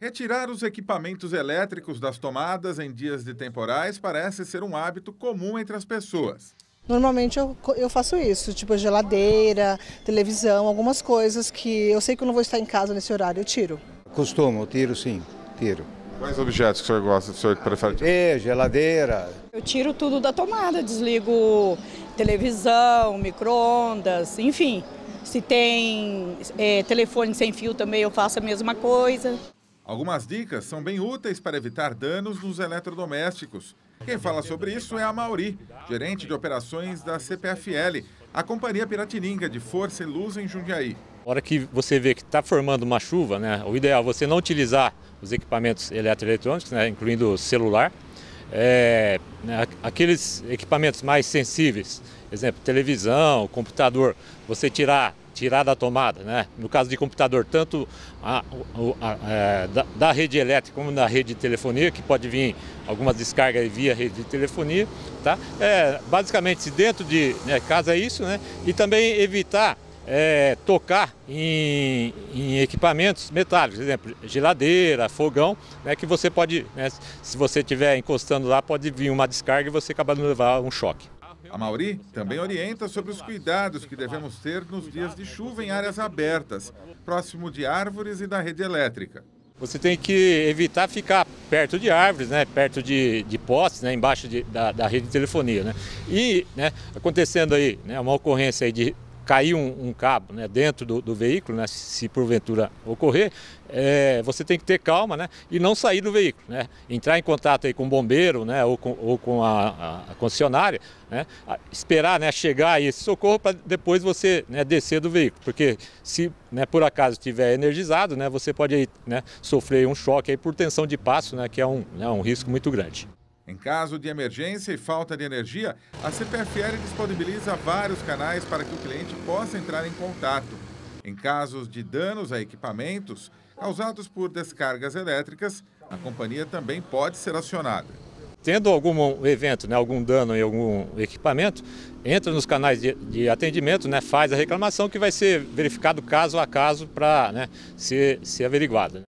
Retirar os equipamentos elétricos das tomadas em dias de temporais parece ser um hábito comum entre as pessoas. Normalmente eu, eu faço isso, tipo geladeira, televisão, algumas coisas que eu sei que eu não vou estar em casa nesse horário, eu tiro. Costumo, tiro sim, tiro. Quais objetos que o senhor gosta, o senhor prefere? É, geladeira. Eu tiro tudo da tomada, desligo televisão, micro-ondas, enfim. Se tem é, telefone sem fio também eu faço a mesma coisa. Algumas dicas são bem úteis para evitar danos nos eletrodomésticos. Quem fala sobre isso é a Mauri, gerente de operações da CPFL, a Companhia Piratininga de Força e Luz em Jundiaí. A hora que você vê que está formando uma chuva, né, o ideal é você não utilizar os equipamentos eletroeletrônicos, né, incluindo o celular, é, né, aqueles equipamentos mais sensíveis, exemplo, televisão, computador, você tirar tirar da tomada, né? No caso de computador, tanto a, a, a, é, da, da, rede elétrica como da rede de telefonia, que pode vir algumas descargas via rede de telefonia, tá? É, basicamente, dentro de né, casa é isso, né? E também evitar é, tocar em, em, equipamentos metálicos, por exemplo, geladeira, fogão, né, que você pode, né, se você estiver encostando lá, pode vir uma descarga e você acaba de levar um choque. A Mauri também orienta sobre os cuidados que devemos ter nos dias de chuva em áreas abertas, próximo de árvores e da rede elétrica. Você tem que evitar ficar perto de árvores, né, perto de, de postes, né, embaixo de, da, da, rede de telefonia. Né. E né, acontecendo aí né, uma ocorrência aí de cair um, um cabo né, dentro do, do, veículo, né, se porventura ocorrer, é, você tem que ter calma né, e não sair do veículo. Né, entrar em contato aí com o bombeiro né, ou com, ou com a, a, concessionária, né, esperar né, chegar esse socorro para depois você né, descer do veículo. Porque se né, por acaso estiver energizado, né, você pode aí, né, sofrer um choque aí por tensão de passo, né, que é um, né, um risco muito grande. Em caso de emergência e falta de energia, a CPFL disponibiliza vários canais para que o cliente possa entrar em contato. Em casos de danos a equipamentos causados por descargas elétricas, a companhia também pode ser acionada. Tendo algum evento, né, algum dano em algum equipamento, entra nos canais de, de atendimento, né, faz a reclamação que vai ser verificado caso a caso para né, ser, ser averiguado.